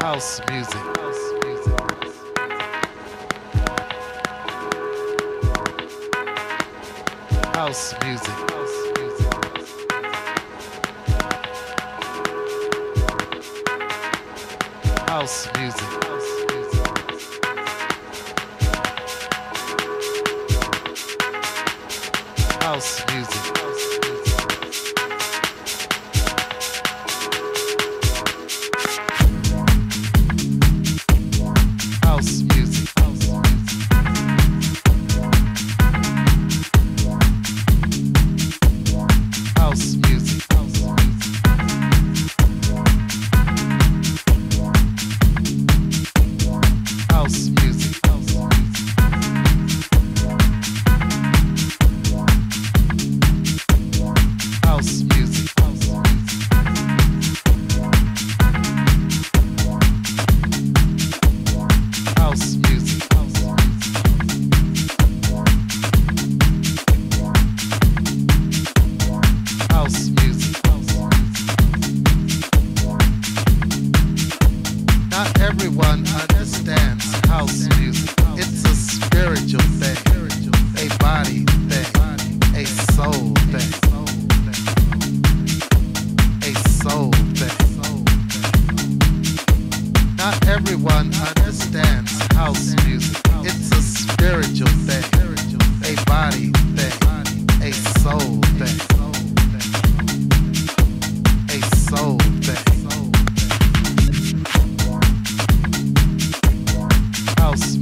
House music. House music. House music. House music. House music. House music. House music. Not everyone understands house music. It's a spiritual thing, a body thing, a soul thing, everyone understands house music. It's a spiritual thing, a body thing, a soul thing, a soul thing. House